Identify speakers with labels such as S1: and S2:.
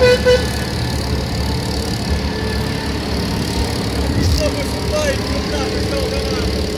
S1: Sobe
S2: esse pai, não dá, não dá nada.